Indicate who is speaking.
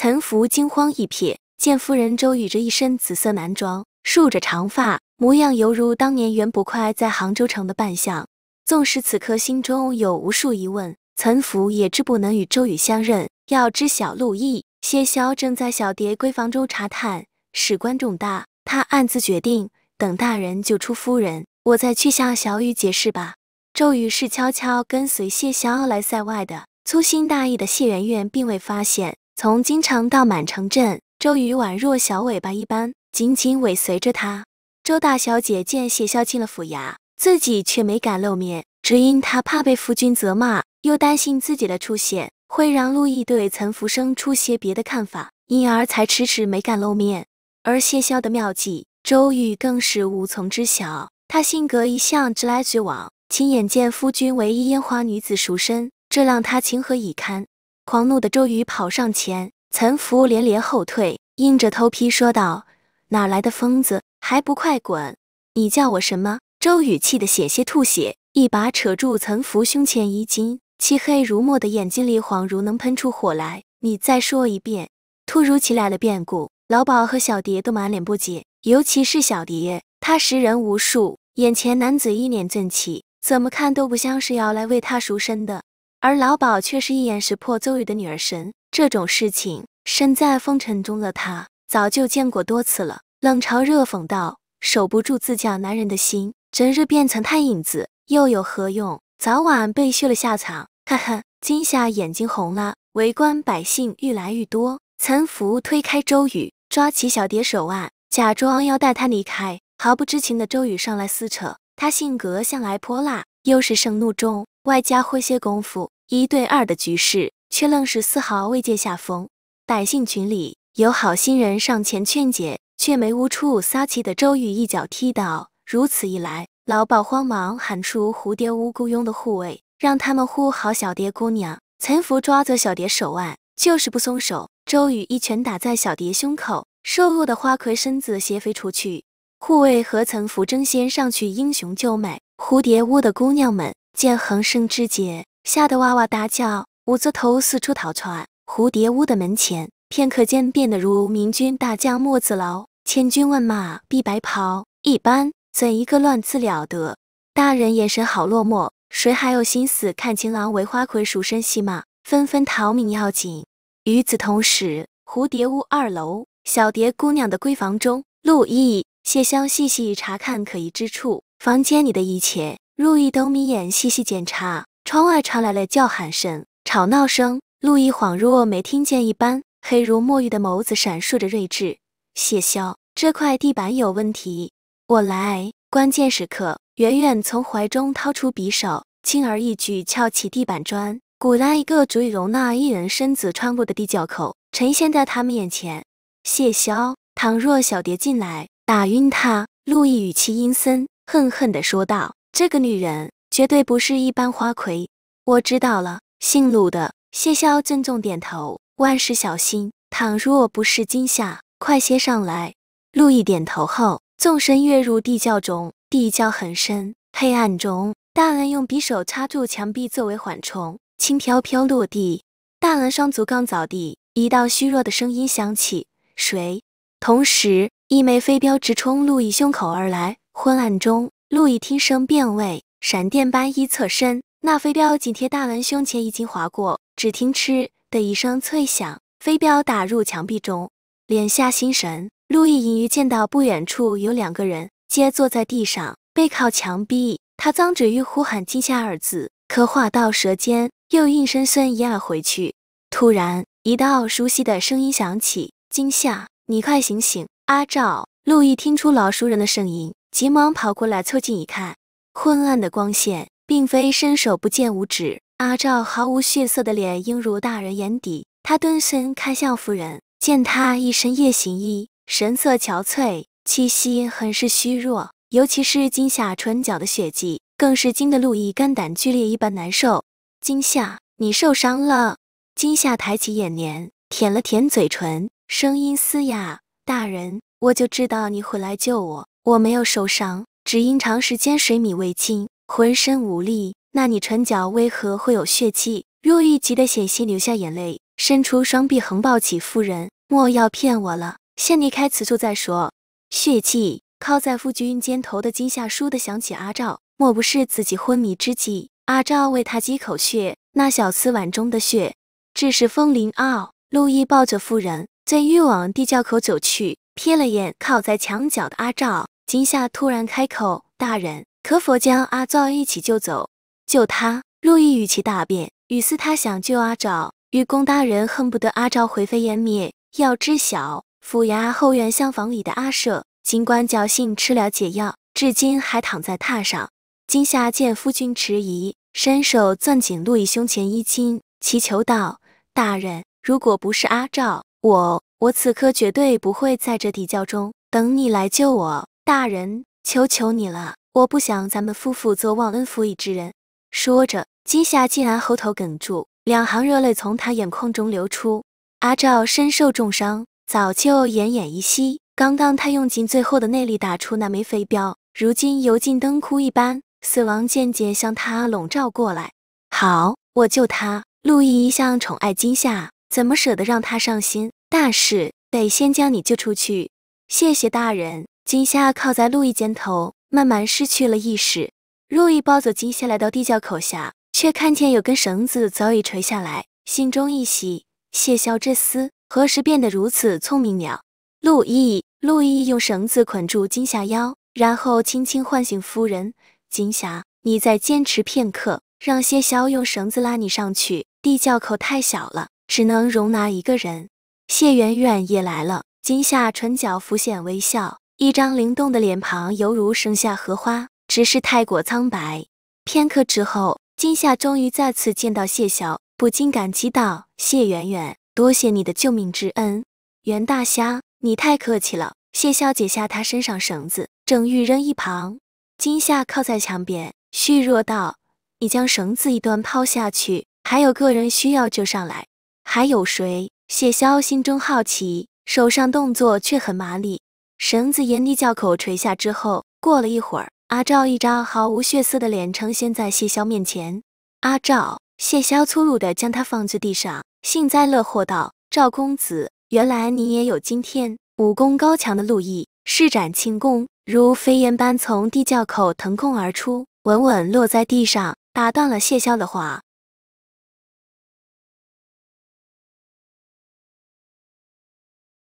Speaker 1: 岑福惊慌一瞥，见夫人周宇着一身紫色男装，束着长发，模样犹如当年袁不快在杭州城的扮相。纵使此刻心中有无数疑问，岑福也知不能与周宇相认。要知晓陆毅、谢霄正在小蝶闺房中查探，事关重大，他暗自决定，等大人救出夫人，我再去向小雨解释吧。周宇是悄悄跟随谢霄来塞外的，粗心大意的谢媛媛并未发现。从京城到满城镇，周瑜宛若小尾巴一般，紧紧尾随着他。周大小姐见谢霄进了府衙，自己却没敢露面，只因她怕被夫君责骂，又担心自己的出现。会让陆毅对岑福生出些别的看法，因而才迟迟没敢露面。而谢霄的妙计，周瑜更是无从知晓。他性格一向直来直往，亲眼见夫君为一烟花女子赎身，这让他情何以堪？狂怒的周瑜跑上前，岑福连连后退，硬着头皮说道：“哪来的疯子，还不快滚！你叫我什么？”周瑜气得险些吐血，一把扯住岑福胸前衣襟。漆黑如墨的眼睛里恍如能喷出火来。你再说一遍！突如其来的变故，老鸨和小蝶都满脸不解，尤其是小蝶，她识人无数，眼前男子一脸正气，怎么看都不像是要来为她赎身的。而老鸨却是一眼识破邹宇的女儿身，这种事情，身在风尘中的他早就见过多次了。冷嘲热讽道：“守不住自家男人的心，整日变成他影子，又有何用？”早晚被削了下场，哈哈！金夏眼睛红了，围观百姓愈来愈多。岑福推开周宇，抓起小蝶手腕，假装要带她离开。毫不知情的周宇上来撕扯，他性格向来泼辣，又是盛怒中，外加会些功夫，一对二的局势却愣是丝毫未见下风。百姓群里有好心人上前劝解，却没无处撒气的周瑜一脚踢倒。如此一来。老鸨慌忙喊出蝴蝶屋雇佣的护卫，让他们护好小蝶姑娘。岑福抓着小蝶手腕，就是不松手。周瑜一拳打在小蝶胸口，瘦弱的花魁身子斜飞出去。护卫和岑福争先上去英雄救美。蝴蝶屋的姑娘们见横生枝节，吓得哇哇大叫，捂着头四处逃窜。蝴蝶屋的门前，片刻间变得如明军大将莫子劳，千军万马必白袍一般。怎一个乱字了得！大人眼神好落寞，谁还有心思看情郎为花魁赎身戏码？纷纷逃命要紧。与此同时，蝴蝶屋二楼小蝶姑娘的闺房中，陆毅、谢湘细细查看可疑之处，房间里的一切，陆毅都眯眼细细检查。窗外传来了叫喊声、吵闹声，陆毅恍若没听见一般，黑如墨玉的眸子闪烁着睿智。谢霄，这块地板有问题。我来。关键时刻，远远从怀中掏出匕首，轻而易举撬起地板砖。果然，一个足以容纳一人身子穿过的地窖口呈现在他们眼前。谢霄，倘若小蝶进来，打晕他。陆毅语气阴森，恨恨地说道：“这个女人绝对不是一般花魁。”我知道了，姓陆的。谢霄郑重点头，万事小心。倘若不是惊吓，快些上来。陆毅点头后。纵身跃入地窖中，地窖很深，黑暗中，大恩用匕首插住墙壁作为缓冲，轻飘飘落地。大恩双足刚着地，一道虚弱的声音响起：“谁？”同时，一枚飞镖直冲陆毅胸口而来。昏暗中，陆毅听声辨位，闪电般一侧身，那飞镖紧贴大恩胸前，已经划过。只听“嗤”的一声脆响，飞镖打入墙壁中，敛下心神。陆毅隐约见到不远处有两个人，皆坐在地上，背靠墙壁。他张嘴欲呼喊“惊吓”二字，可话到舌尖，又硬生生咽了回去。突然，一道熟悉的声音响起：“惊吓，你快醒醒！”阿赵。陆毅听出老熟人的声音，急忙跑过来，凑近一看，昏暗的光线并非伸手不见五指。阿赵毫无血色的脸映入大人眼底，他蹲身看向夫人，见她一身夜行衣。神色憔悴，气息很是虚弱，尤其是今夏唇角的血迹，更是惊得陆毅肝胆俱裂一般难受。今夏，你受伤了？今夏抬起眼帘，舔了舔嘴唇，声音嘶哑：“大人，我就知道你会来救我。我没有受伤，只因长时间水米未进，浑身无力。那你唇角为何会有血迹？”陆毅急得险些流下眼泪，伸出双臂横抱起夫人，莫要骗我了，先离开此处再说。血迹靠在夫君肩头的惊吓，倏地想起阿照，莫不是自己昏迷之际，阿照为他积口血，那小瓷碗中的血，致使风铃嗷。陆毅抱着妇人，最欲往地窖口走去，瞥了眼靠在墙角的阿照，惊吓突然开口：“大人，可否将阿照一起救走？救他？”陆毅语气大变，语似他想救阿照。愚公大人恨不得阿昭灰飞烟灭。要知晓，府衙后院厢房里的阿舍，尽管侥幸吃了解药，至今还躺在榻上。今夏见夫君迟疑，伸手攥紧陆毅胸前衣襟，祈求道：“大人，如果不是阿照，我我此刻绝对不会在这地窖中等你来救我。大人，求求你了，我不想咱们夫妇做忘恩负义之人。”说着，今夏竟然喉头哽住。两行热泪从他眼眶中流出。阿照身受重伤，早就奄奄一息。刚刚他用尽最后的内力打出那枚飞镖，如今油尽灯枯一般，死亡渐渐向他笼罩过来。好，我救他。陆毅一向宠爱金夏，怎么舍得让他伤心？大事得先将你救出去。谢谢大人。金夏靠在陆毅肩头，慢慢失去了意识。陆毅抱走金夏，来到地窖口下。却看见有根绳子早已垂下来，心中一喜。谢霄这厮何时变得如此聪明了？陆毅，陆毅用绳子捆住金霞腰，然后轻轻唤醒夫人。金霞，你再坚持片刻，让谢霄用绳子拉你上去。地窖口太小了，只能容纳一个人。谢媛媛也来了。金夏唇角浮现微笑，一张灵动的脸庞犹如盛夏荷花，只是太过苍白。片刻之后。今夏终于再次见到谢萧，不禁感激道：“谢媛媛，多谢你的救命之恩。”袁大侠，你太客气了。谢萧解下他身上绳子，正欲扔一旁，今夏靠在墙边，虚弱道：“你将绳子一端抛下去，还有个人需要救上来。还有谁？”谢霄心中好奇，手上动作却很麻利。绳子沿地窖口垂下之后，过了一会儿。阿照一张毫无血色的脸呈现在谢霄面前。阿照，谢霄粗鲁地将他放在地上，幸灾乐祸道：“赵公子，原来你也有今天。”武功高强的陆毅施展轻功，如飞燕般从地窖口腾空而出，稳稳落在地上，打断了谢霄的话。